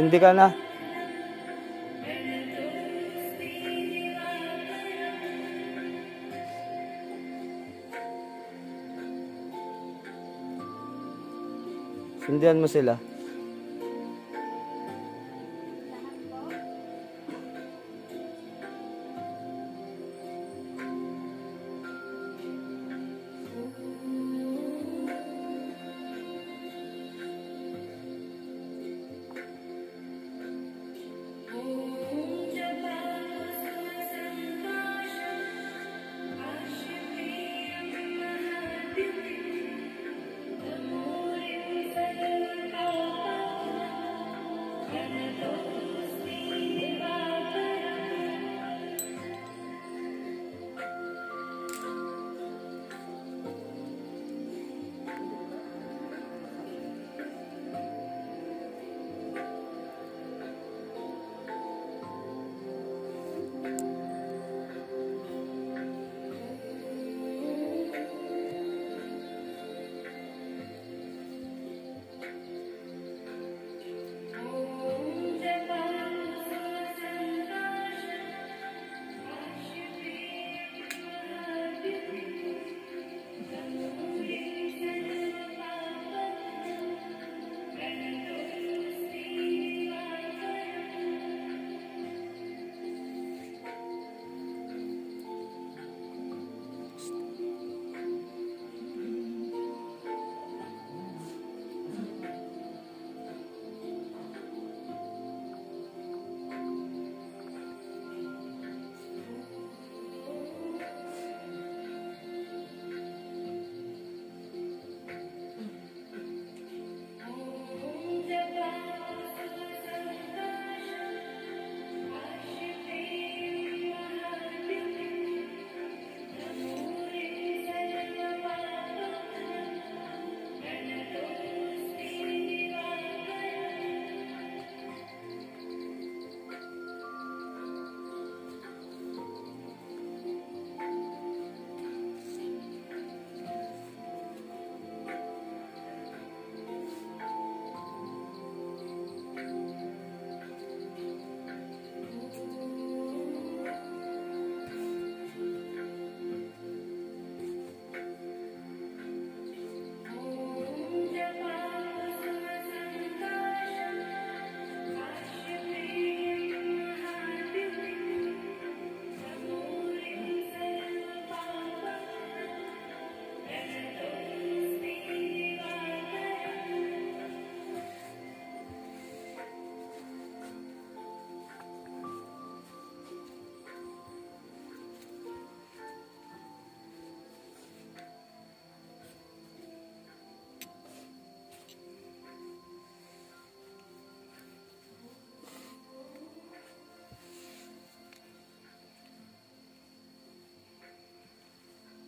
Sindi ka na. Sindihan mo sila.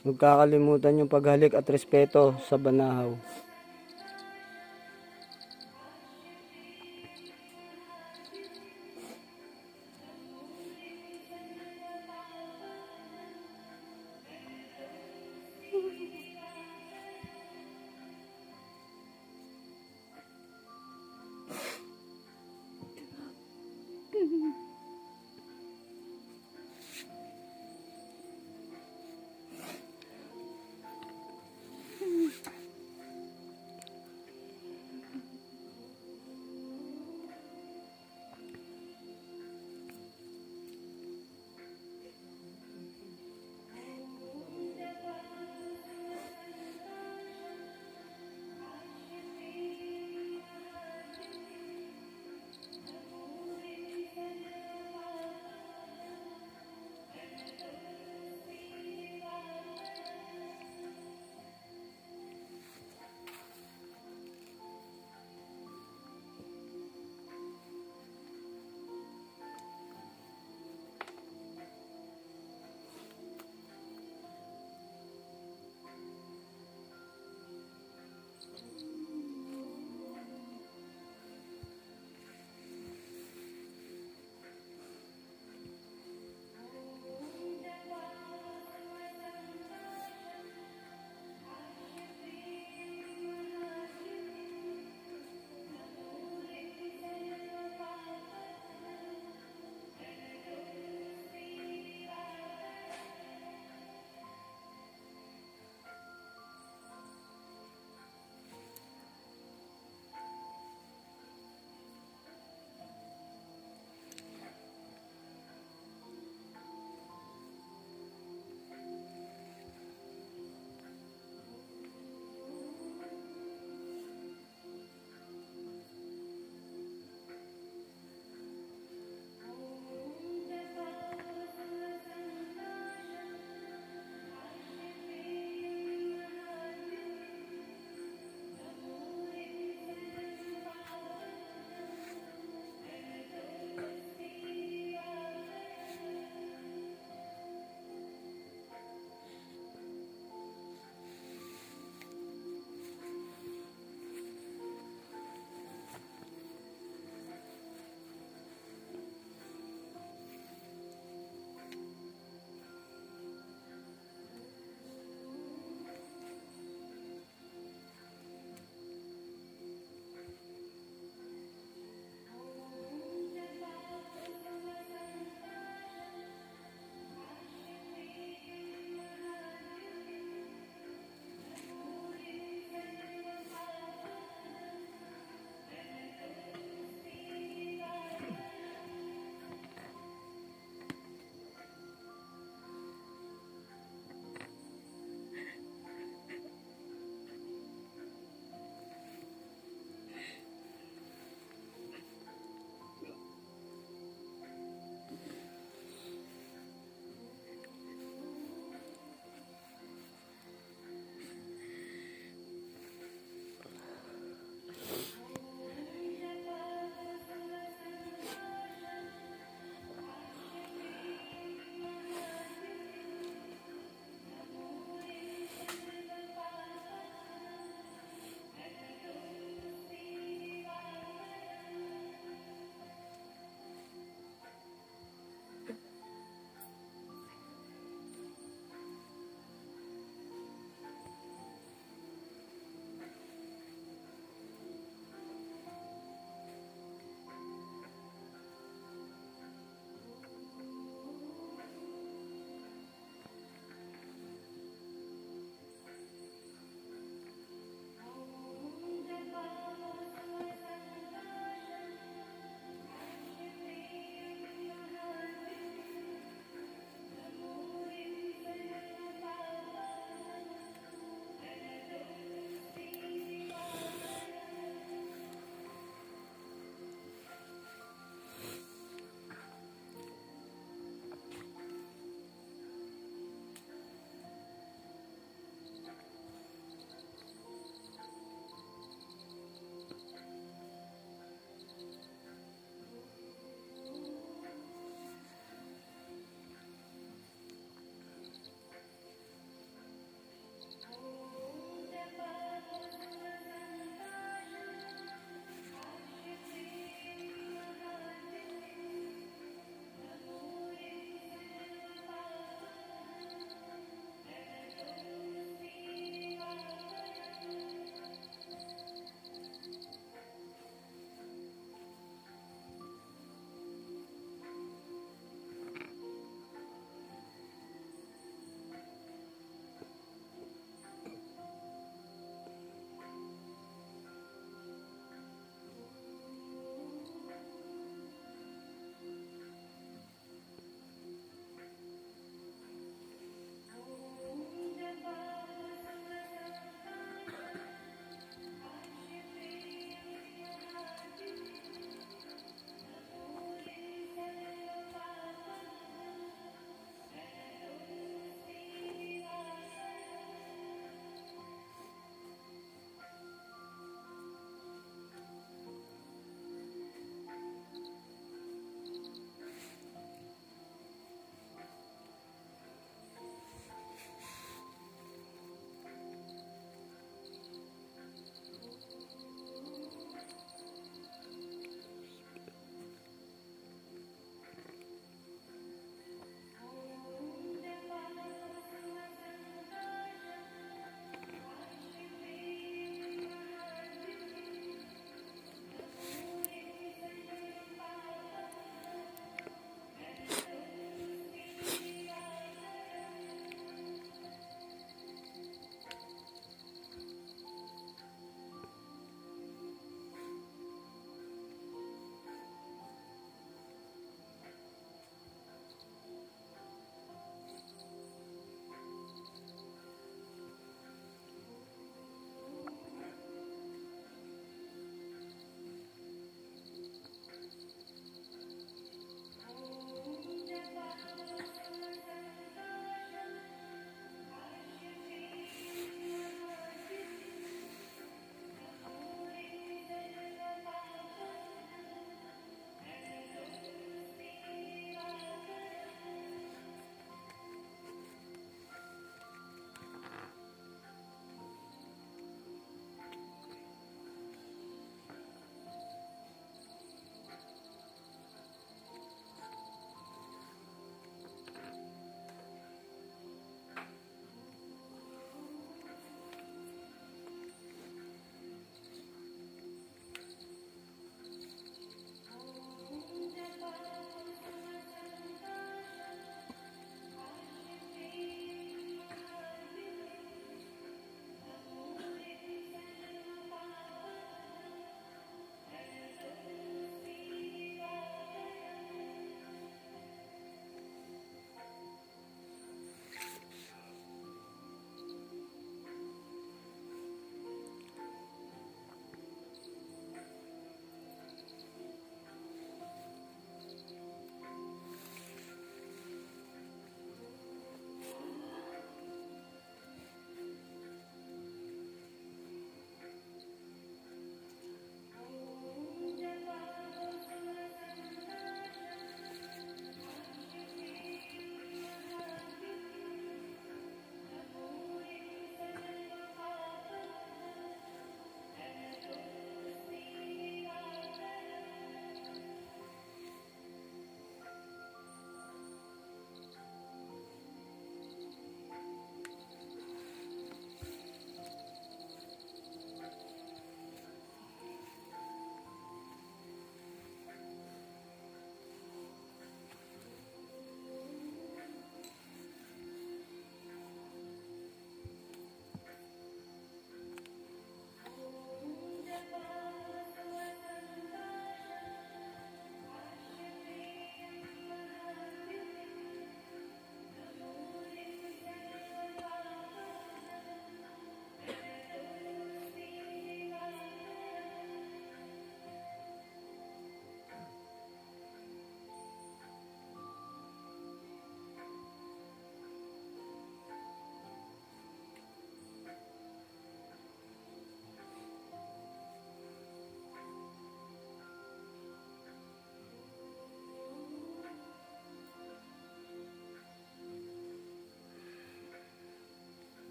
Huwag kakalimutan yung paghalik at respeto sa banahaw.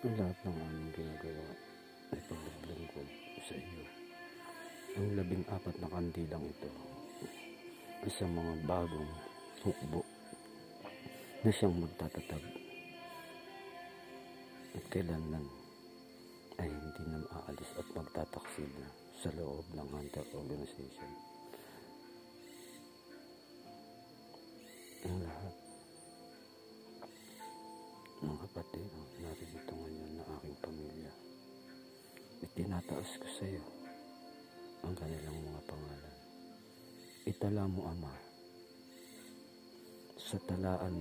Ang lahat ng aming ginagawa ay paglilingkod sa iyo. Ang labing apat na kandilang ito ay sa mga bagong hukbo na siyang magtatatag at kailanman ay hindi na maaalis at magtataksil na sa loob ng Hunter Organization. Itinataas ko sa iyo ang kanilang mga pangalan. Itala mo, Ama, sa talaan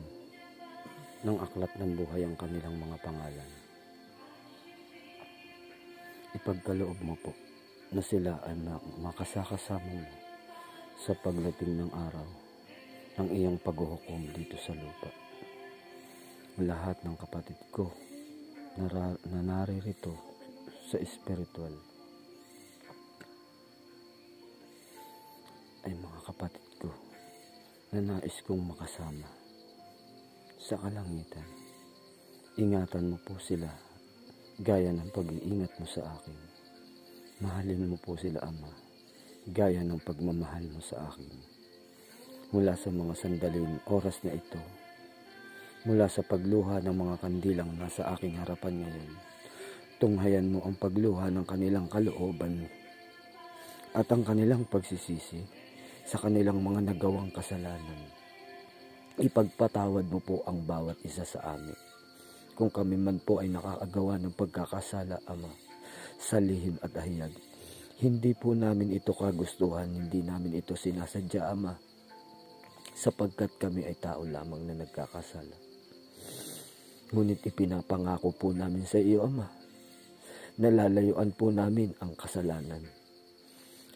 ng aklat ng buhay ang kanilang mga pangalan. Ipagkaloob mo po na sila ay makasakasama mo sa pagdating ng araw ng iyong paghuhukom dito sa lupa. Lahat ng kapatid ko na, na naririto sa espiritual ay mga kapatid ko na nais kong makasama sa kalangitan. Ingatan mo po sila gaya ng pag-iingat mo sa akin. Mahalin mo po sila, Ama, gaya ng pagmamahal mo sa akin. Mula sa mga sandaling oras na ito, mula sa pagluha ng mga kandilang nasa aking harapan ngayon, tunghayan mo ang pagluha ng kanilang kalooban at ang kanilang pagsisisi sa kanilang mga nagawang kasalanan. Ipagpatawad mo po ang bawat isa sa amin kung kami man po ay nakakagawa ng pagkakasala, Ama, sa lihim at ahiyag. Hindi po namin ito kagustuhan, hindi namin ito sinasadya, Ama, sapagkat kami ay tao lamang na nagkakasala. Ngunit ipinapangako po namin sa iyo, Ama, nalalayuan po namin ang kasalanan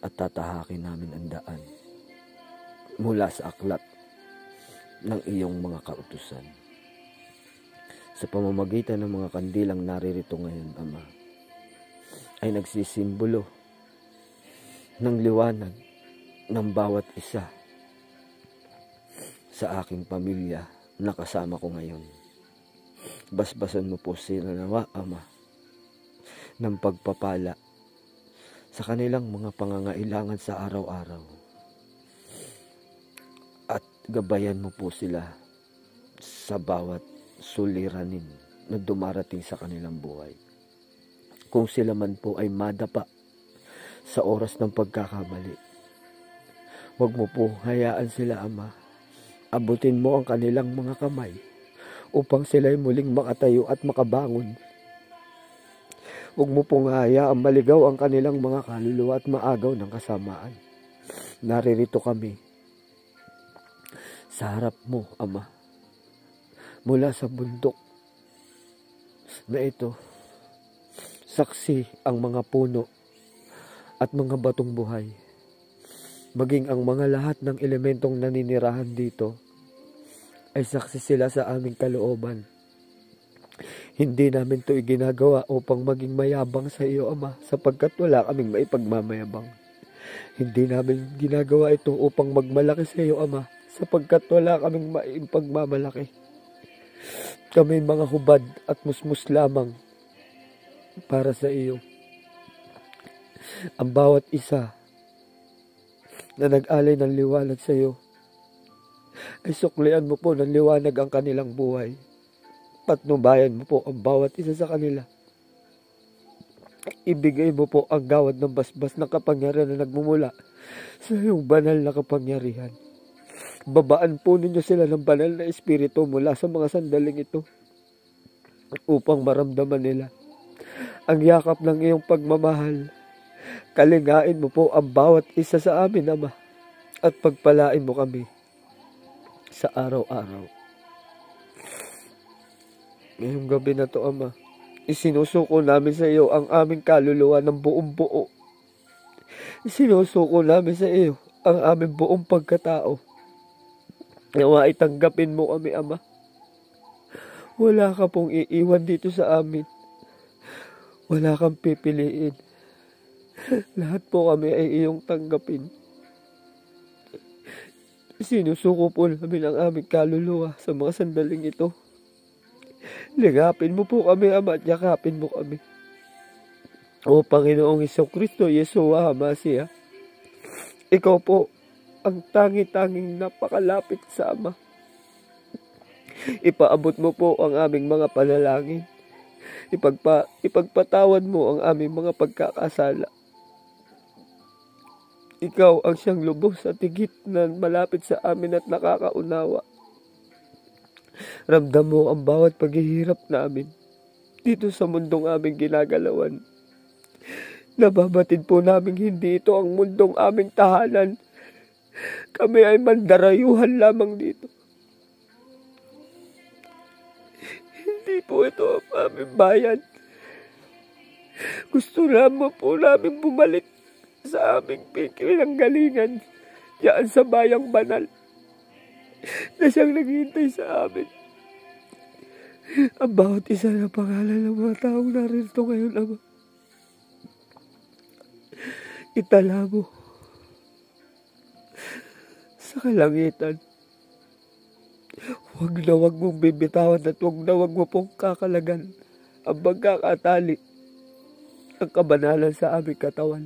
at tatahakin namin ang daan mula sa aklat ng iyong mga kautusan sa pamamagitan ng mga kandilang naririto ngayon, Ama, ay nagsisimbolo ng liwanag ng bawat isa sa aking pamilya na kasama ko ngayon. Basbasan mo po sila nawa, Ama, ng pagpapala sa kanilang mga pangangailangan sa araw-araw. At gabayan mo po sila sa bawat suliranin na dumarating sa kanilang buhay. Kung sila man po ay madapa sa oras ng pagkakamali, huwag mo po hayaan sila, Ama. Abutin mo ang kanilang mga kamay upang sila ay muling makatayo at makabangon. Huwag mo pong hayaan maligaw ang kanilang mga kaluluwa at maagaw ng kasamaan. Naririto kami sa harap mo, Ama mula sa bundok na ito. Saksi ang mga puno at mga batong buhay. Maging ang mga lahat ng elementong naninirahan dito ay saksi sila sa aming kalooban. Hindi namin ito iginagawa upang maging mayabang sa iyo, Ama, sapagkat wala kaming maipagmamayabang. Hindi namin ginagawa ito upang magmalaki sa iyo, Ama, sapagkat wala kaming maipagmamalaki. Kami mga hubad at musmus lamang para sa iyo. Ang bawat isa na nag-alay ng liwanag sa iyo ay suklian mo po ng liwanag ang kanilang buhay. Patnubayan mo po ang bawat isa sa kanila. Ibigay mo po ang gawad ng basbas ng kapangyarihan na nagmumula sa iyong banal na kapangyarihan. Babaan po ninyo sila ng banal na espiritu mula sa mga sandaling ito upang maramdaman nila ang yakap ng iyong pagmamahal. Kalingain mo po ang bawat isa sa amin, Ama, at pagpalain mo kami sa araw-araw. Ngayong gabi na to, Ama, isinusuko namin sa iyo ang aming kaluluwa ng buong buo. Isinusuko namin sa iyo ang aming buong pagkatao Nawa itanggapin mo kami, Ama. Wala ka pong iiwan dito sa amin. Wala kang pipiliin. Lahat po kami ay iyong tanggapin. Sinusuko po namin ang aming kaluluwa sa mga sandaling ito. Ligapin mo po kami, Ama, at yakapin mo kami. O Panginoong Iso Kristo, Yeshua Hamasiya, ikaw po ang tangi-tanging napakalapit sa Ama. Ipaabot mo po ang aming mga panalangin. Ipagpa, ipagpatawad mo ang aming mga pagkakasala. Ikaw ang siyang lubos at higit na malapit sa amin at nakakaunawa. Ramdam mo ang bawat paghihirap namin dito sa mundong aming ginagalawan. Nababatid po namin hindi ito ang mundong aming tahanan. Kami ay mandarayuhan lamang dito. Hindi po ito ang aming bayan. Gusto lamang po namin bumalik sa aming pinanggalingan diyan sa bayang banal na siyang naghihintay sa amin. Ang bawat isa na pangalan ng mga taong narito ngayon, Ama. Itala mo sa kalangitan. Huwag na huwag mong bibitawan at huwag na huwag mo pong kakalagan ang pagkakatali ng kabanalan sa aming katawan.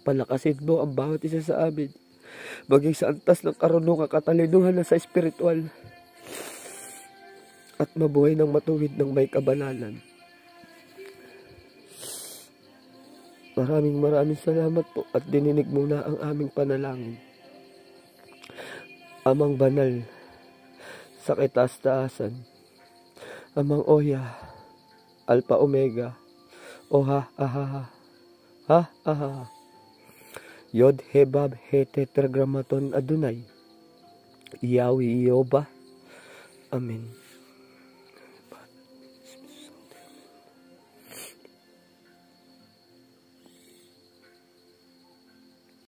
Palakasin mo ang bawat isa sa amin maging sa antas ng karunungan katalinuhan na sa espiritual at mabuhay ng matuwid ng may kabanalan. Maraming maraming salamat po at dininig mo na ang aming panalangin. Amang banal sa kitaas-taasan, Amang Oya, Alpha Omega, Oha, aha, ha, ha, aha, Yod Hebab He Tetragrammaton Adonai, Yahweh Yoba, Amen.